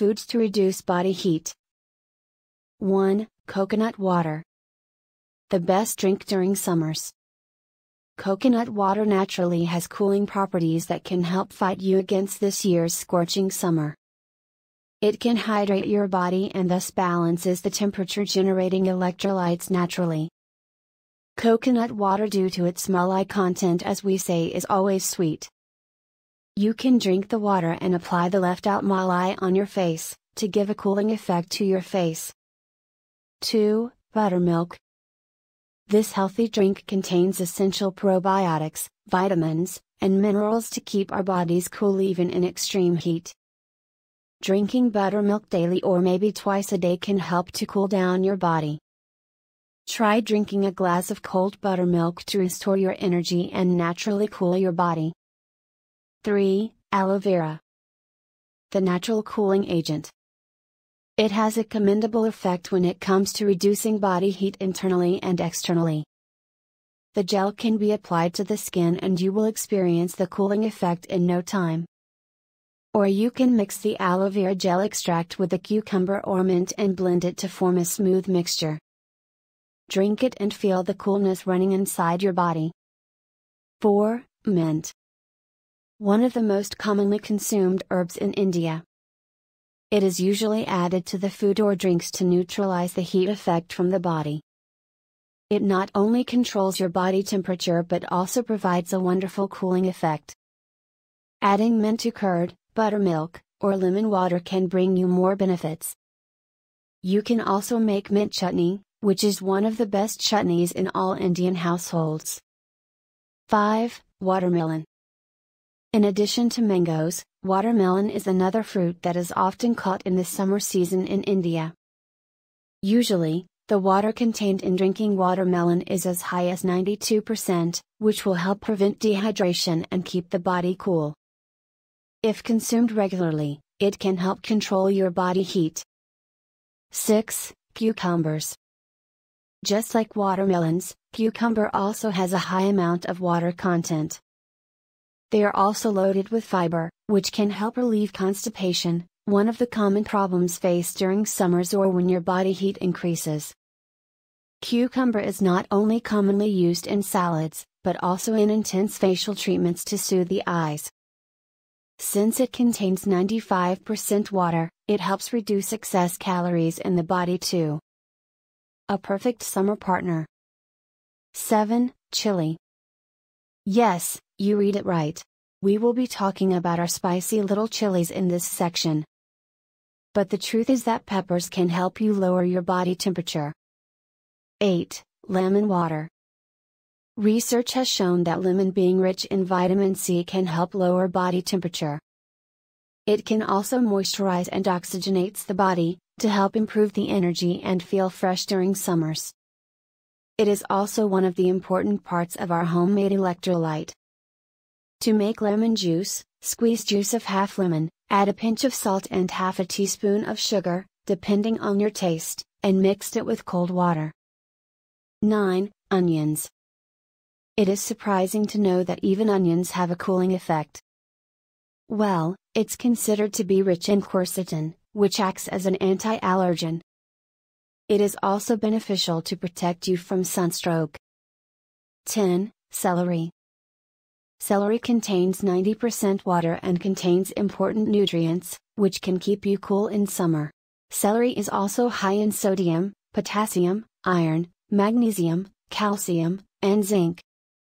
foods to reduce body heat. 1. Coconut water. The best drink during summers. Coconut water naturally has cooling properties that can help fight you against this year's scorching summer. It can hydrate your body and thus balances the temperature generating electrolytes naturally. Coconut water due to its malai content as we say is always sweet. You can drink the water and apply the left out malai on your face, to give a cooling effect to your face. 2. Buttermilk, this healthy drink contains essential probiotics, vitamins, and minerals to keep our bodies cool even in extreme heat. Drinking buttermilk daily or maybe twice a day can help to cool down your body. Try drinking a glass of cold buttermilk to restore your energy and naturally cool your body. 3. Aloe vera. The natural cooling agent. It has a commendable effect when it comes to reducing body heat internally and externally. The gel can be applied to the skin and you will experience the cooling effect in no time. Or you can mix the aloe vera gel extract with the cucumber or mint and blend it to form a smooth mixture. Drink it and feel the coolness running inside your body. 4. Mint. One of the most commonly consumed herbs in India. It is usually added to the food or drinks to neutralize the heat effect from the body. It not only controls your body temperature but also provides a wonderful cooling effect. Adding mint to curd, buttermilk, or lemon water can bring you more benefits. You can also make mint chutney, which is one of the best chutneys in all Indian households. 5. Watermelon. In addition to mangoes, watermelon is another fruit that is often caught in the summer season in India. Usually, the water contained in drinking watermelon is as high as 92%, which will help prevent dehydration and keep the body cool. If consumed regularly, it can help control your body heat. 6. Cucumbers. Just like watermelons, cucumber also has a high amount of water content. They are also loaded with fiber, which can help relieve constipation, one of the common problems faced during summers or when your body heat increases. Cucumber is not only commonly used in salads, but also in intense facial treatments to soothe the eyes. Since it contains 95% water, it helps reduce excess calories in the body too. A perfect summer partner. 7. Chili. Yes, you read it right. We will be talking about our spicy little chilies in this section. But the truth is that peppers can help you lower your body temperature. 8. Lemon water. Research has shown that lemon being rich in vitamin C can help lower body temperature. It can also moisturize and oxygenates the body, to help improve the energy and feel fresh during summers. It is also one of the important parts of our homemade electrolyte. To make lemon juice, squeeze juice of half lemon, add a pinch of salt and half a teaspoon of sugar, depending on your taste, and mix it with cold water. 9. Onions. It is surprising to know that even onions have a cooling effect. Well, it's considered to be rich in quercetin, which acts as an anti allergen. It is also beneficial to protect you from sunstroke. 10. Celery. Celery contains 90% water and contains important nutrients, which can keep you cool in summer. Celery is also high in sodium, potassium, iron, magnesium, calcium, and zinc,